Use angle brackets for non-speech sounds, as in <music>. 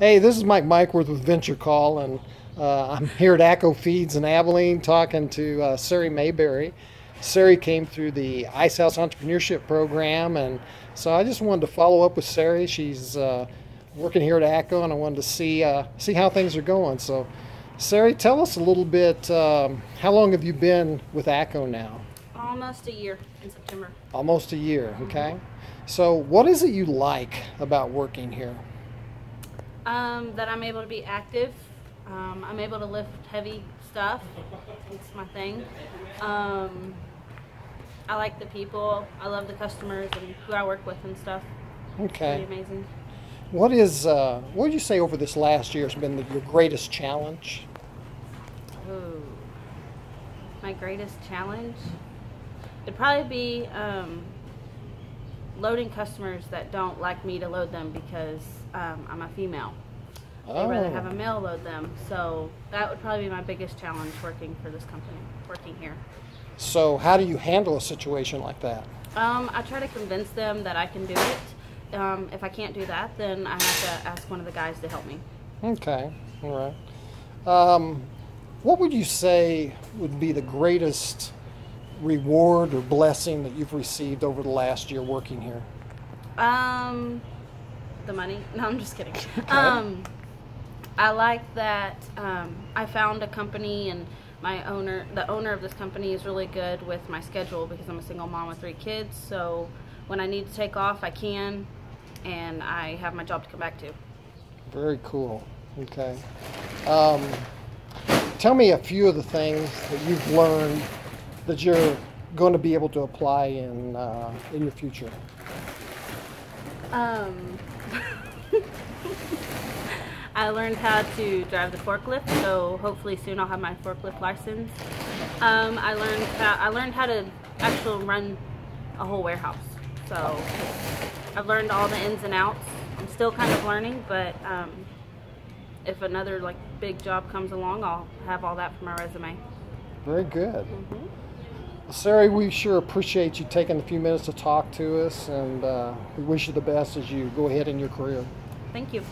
Hey, this is Mike Mikeworth with Venture Call, and uh, I'm here at ACCO Feeds in Abilene talking to uh, Serry Mayberry. Serry came through the Ice House Entrepreneurship Program, and so I just wanted to follow up with Serry. She's uh, working here at ACCO, and I wanted to see uh, see how things are going. So, Serry, tell us a little bit. Um, how long have you been with ACCO now? Almost a year in September. Almost a year. Okay. So, what is it you like about working here? Um, that I'm able to be active. Um, I'm able to lift heavy stuff. It's my thing. Um, I like the people. I love the customers and who I work with and stuff. Okay. Pretty amazing. What is uh, what would you say over this last year has been the, your greatest challenge? Ooh. My greatest challenge? It'd probably be um, loading customers that don't like me to load them because um, I'm a female. They'd rather have a Oh. male load them. So that would probably be my biggest challenge working for this company, working here. So how do you handle a situation like that? Um, I try to convince them that I can do it. Um, if I can't do that, then I have to ask one of the guys to help me. Okay, all right. Um, what would you say would be the greatest reward or blessing that you've received over the last year working here? Um, the money? <laughs> No, I'm just kidding. Um, I like that um, I found a company and my owner, the owner of this company, is really good with my schedule because I'm a single mom with three kids. So when I need to take off, I can, and I have my job to come back to. Very cool. Okay. Um, tell me a few of the things that you've learned that you're going to be able to apply in uh, in your future. Um, <laughs> I learned how to drive the forklift, so hopefully soon I'll have my forklift license. Um, I learned how I learned how to actually run a whole warehouse. So I've learned all the ins and outs. I'm still kind of learning, but um, if another like big job comes along, I'll have all that for my resume. Very good. Serry, we sure appreciate you taking a few minutes to talk to us, and uh, we wish you the best as you go ahead in your career. Thank you.